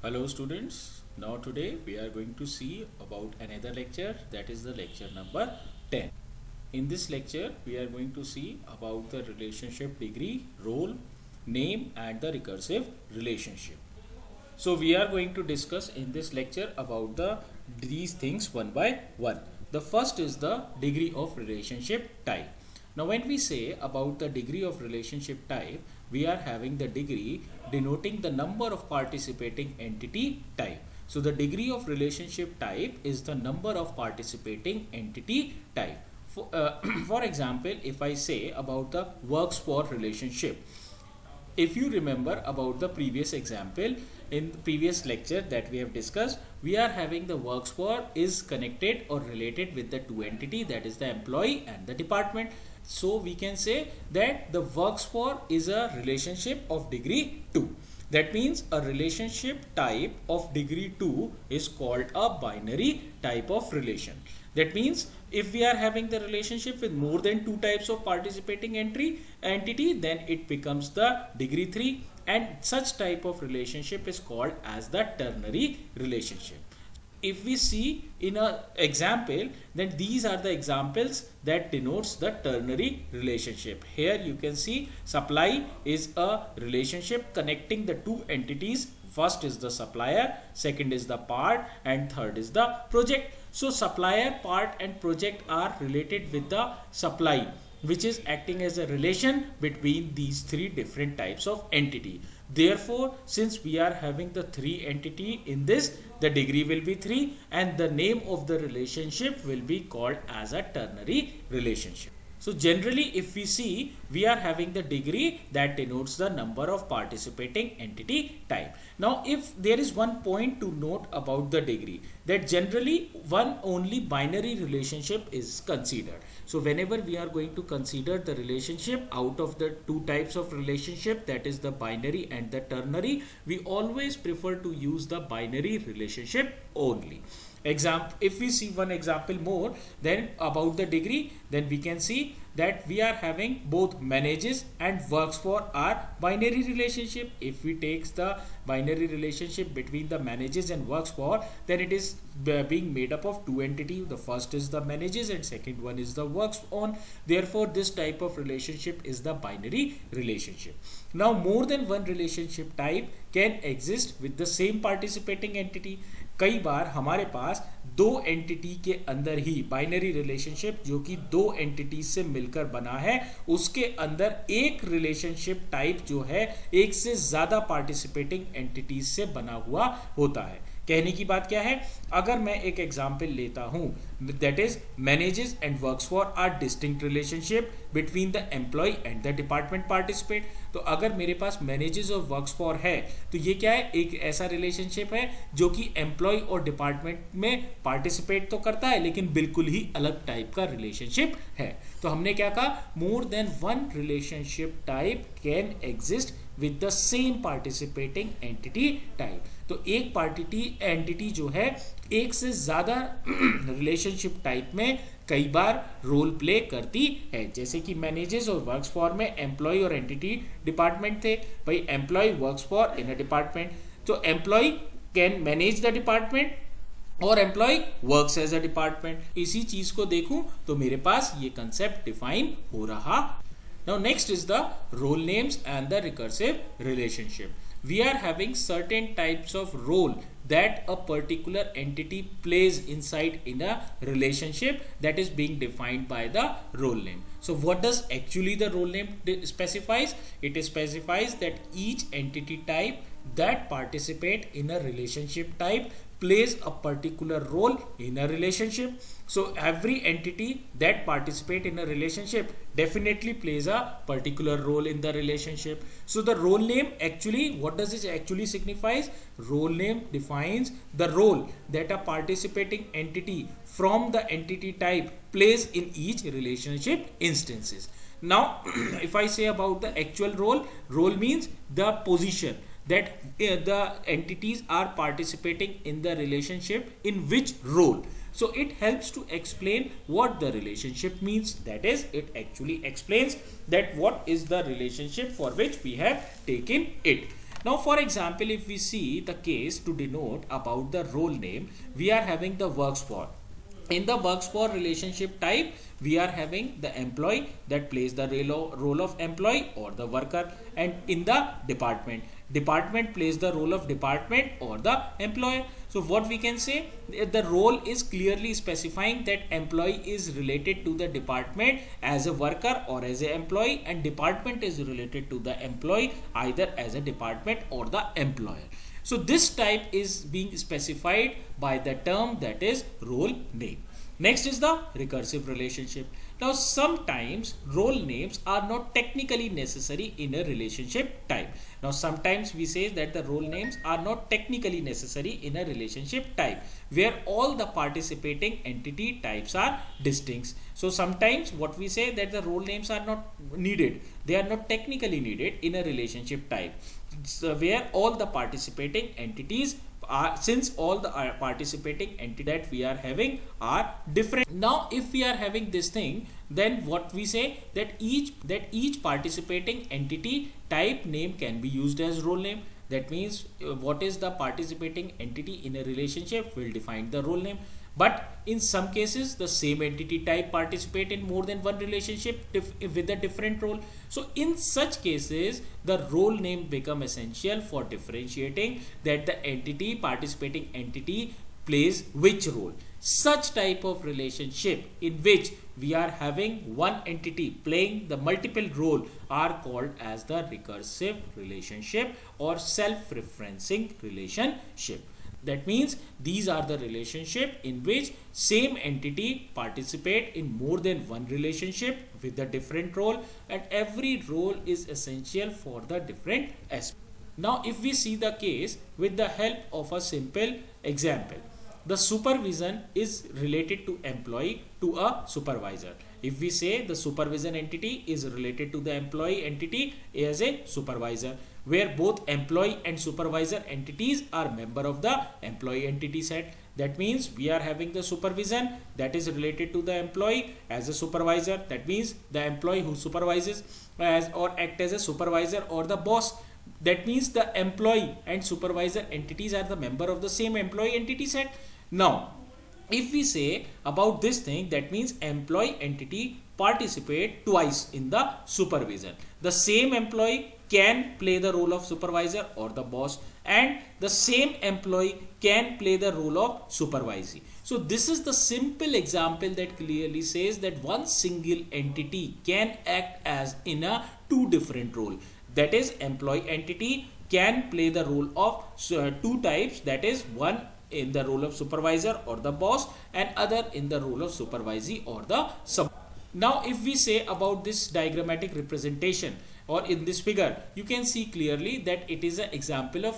Hello students, now today we are going to see about another lecture that is the lecture number 10. In this lecture we are going to see about the relationship degree, role, name and the recursive relationship. So we are going to discuss in this lecture about the these things one by one. The first is the degree of relationship type. Now when we say about the degree of relationship type, we are having the degree denoting the number of participating entity type. So the degree of relationship type is the number of participating entity type. For, uh, for example, if I say about the works for relationship, if you remember about the previous example in the previous lecture that we have discussed we are having the works for is connected or related with the two entity that is the employee and the department so we can say that the works for is a relationship of degree 2 that means a relationship type of degree 2 is called a binary type of relation. That means if we are having the relationship with more than two types of participating entry entity then it becomes the degree 3 and such type of relationship is called as the ternary relationship if we see in a example then these are the examples that denotes the ternary relationship. Here you can see supply is a relationship connecting the two entities. First is the supplier second is the part and third is the project. So supplier, part and project are related with the supply which is acting as a relation between these three different types of entity. Therefore, since we are having the three entity in this, the degree will be 3 and the name of the relationship will be called as a ternary relationship. So generally if we see we are having the degree that denotes the number of participating entity type. Now if there is one point to note about the degree that generally one only binary relationship is considered. So whenever we are going to consider the relationship out of the two types of relationship that is the binary and the ternary we always prefer to use the binary relationship only example if we see one example more then about the degree then we can see that we are having both manages and works for our binary relationship. If we takes the binary relationship between the manages and works for then it is uh, being made up of two entity. The first is the manages and second one is the works on. Therefore this type of relationship is the binary relationship. Now more than one relationship type can exist with the same participating entity कई बार हमारे पास दो entity के अंदर ही binary relationship जो कि दो entity से मिलकर बना है, उसके अंदर एक रिलेशनशिप टाइप जो है, एक से ज़्यादा पार्टिसिपेटिंग एंटिटीज से बना हुआ होता है। कहने की बात क्या है? अगर मैं एक एग्ज़ाम्पल लेता हूँ that is manages and works for are distinct relationship between the employ and the department participate तो अगर मेरे पास मैनेजेस और वर्क्स फॉर है तो ये क्या है? एक ऐसा रिलेशनशिप है जो कि एम्प्लॉय और डिपार्टमेंट में पार्टिसिपेट तो करता है, लेकिन बिल्कुल ही अलग टाइप का रिलेशनशिप है। तो हमने क्या कहा? More than one relationship type can exist with the same participating entity type तो एक पार्टी एंटिटी जो है एक से ज़्यादा रिलेशनशिप टाइप में कई बार रोल प्ले करती है। जैसे कि मैनेजेस और वर्क्स फॉर में एम्प्लॉय और एंटिटी डिपार्टमेंट थे। भाई employee works for in a department तो employee can manage the department और employee works as a department इसी चीज़ को देखूँ तो मेरे पास ये कंसेप्ट डिफाइन हो रहा। Now, next is the role names and the recursive relationship. We are having certain types of role that a particular entity plays inside in a relationship that is being defined by the role name. So what does actually the role name specifies? It specifies that each entity type that participate in a relationship type plays a particular role in a relationship. So every entity that participate in a relationship definitely plays a particular role in the relationship. So the role name actually what does it actually signifies? Role name defines the role that a participating entity from the entity type plays in each relationship instances. Now if i say about the actual role role means the position that uh, the entities are participating in the relationship in which role? So it helps to explain what the relationship means. That is it actually explains that what is the relationship for which we have taken it. Now for example, if we see the case to denote about the role name, we are having the works for. In the works for relationship type, we are having the employee that plays the role of employee or the worker and in the department department plays the role of department or the employer. So what we can say the role is clearly specifying that employee is related to the department as a worker or as an employee and department is related to the employee either as a department or the employer. So this type is being specified by the term that is role name next is the recursive relationship now sometimes role names are not technically necessary in a relationship type. Now sometimes we say that the role names are not technically necessary in a relationship type where all the participating entity types are distinct. So sometimes what we say that the role names are not needed. They are not technically needed in a relationship type where all the participating entities are since all the uh, participating entity that we are having are different. Now if we are having this thing then what we say that each that each participating entity type name can be used as role name. That means uh, what is the participating entity in a relationship will define the role name but in some cases, the same entity type participate in more than one relationship with a different role. So in such cases, the role name become essential for differentiating that the entity participating entity plays which role. Such type of relationship in which we are having one entity playing the multiple role are called as the recursive relationship or self-referencing relationship. That means these are the relationship in which same entity participate in more than one relationship with a different role and every role is essential for the different aspect. Now if we see the case with the help of a simple example, the supervision is related to employee to a supervisor. If we say the supervision entity is related to the employee entity as a supervisor where both employee and supervisor entities are member of the employee entity set. That means we are having the supervision that is related to the employee as a supervisor. That means the employee who supervises as or act as a supervisor or the boss. That means the employee and supervisor entities are the member of the same employee entity set. Now, if we say about this thing, that means employee entity participate twice in the supervision. The same employee can play the role of supervisor or the boss and the same employee can play the role of supervisee. So this is the simple example that clearly says that one single entity can act as in a two different role. That is employee entity can play the role of two types that is one in the role of supervisor or the boss and other in the role of supervisee or the sub. Now if we say about this diagrammatic representation or in this figure you can see clearly that it is an example of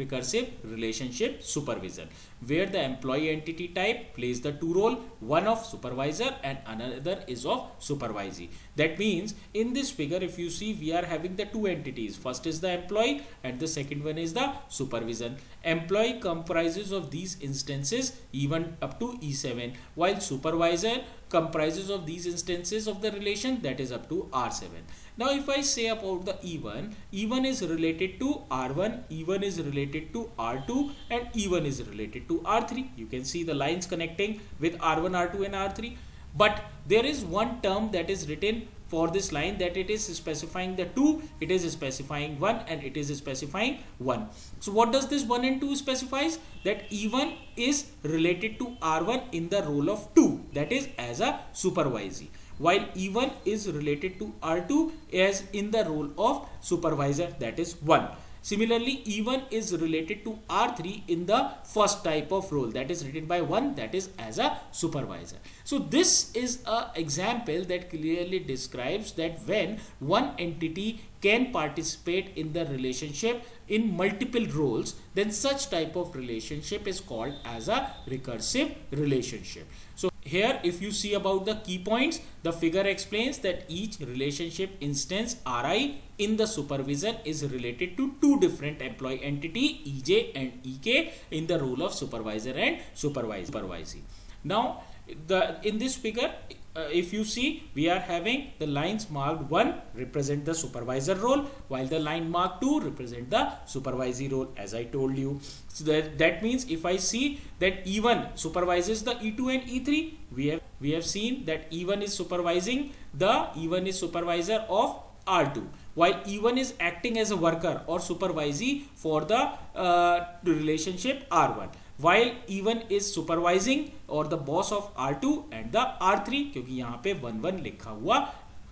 recursive relationship supervision where the employee entity type plays the two role one of supervisor and another is of supervisee. That means in this figure if you see we are having the two entities. First is the employee and the second one is the supervision. Employee comprises of these instances even up to e7 while supervisor comprises of these instances of the relation that is up to r7 now if I say about the E1, E1 is related to R1, E1 is related to R2 and E1 is related to R3. You can see the lines connecting with R1, R2 and R3. But there is one term that is written for this line that it is specifying the 2, it is specifying 1 and it is specifying 1. So what does this 1 and 2 specifies? That E1 is related to R1 in the role of 2 that is as a supervisee while E1 is related to R2 as in the role of supervisor that is 1. Similarly, E1 is related to R3 in the first type of role that is written by 1 that is as a supervisor. So this is an example that clearly describes that when one entity can participate in the relationship in multiple roles then such type of relationship is called as a recursive relationship. So here if you see about the key points the figure explains that each relationship instance Ri in the supervision is related to two different employee entity EJ and EK in the role of supervisor and supervisor. Now the in this figure uh, if you see we are having the lines marked 1 represent the supervisor role while the line marked 2 represent the supervisory role as I told you. So that, that means if I see that E1 supervises the E2 and E3 we have we have seen that E1 is supervising the E1 is supervisor of R2 while E1 is acting as a worker or supervisee for the uh, relationship R1 while E1 is supervising or the boss of R2 and the R3 क्योंकि यहाँ पे 1 1 लिखा हुआ,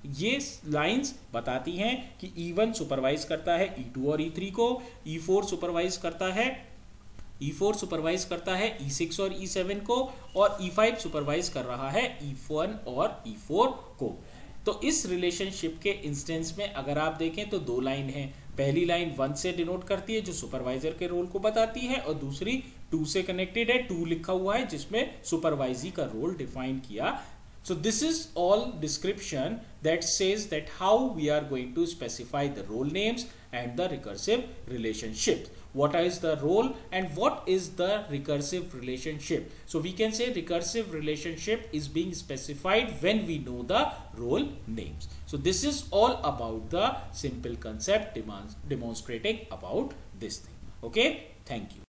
ये lines बताती हैं कि E1 supervise करता है E2 और E3 को E4 सुपरवाइज करता है E4 सुपरवाइज करता है E6 और E7 को, और E5 सुपरवाइज कर रहा है E1 और E4 को। तो इस रिलेशनशिप के इंस्टेंस में अगर आप देखें तो दो लाइन है। पहली लाइन वन से डिनोट करती है, जो सुपरवाइजर के रोल को बताती है, और दूसरी टू से कनेक्टेड है टू लिखा हुआ है, जिसमें सुपरवाइजी का रोल डिफाइन किया So this is all description that says that how we are going to specify the role names and the recursive relationships. What is the role and what is the recursive relationship? So we can say recursive relationship is being specified when we know the role names. So this is all about the simple concept demonstrating about this thing. Okay. Thank you.